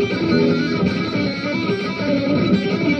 I'm sorry.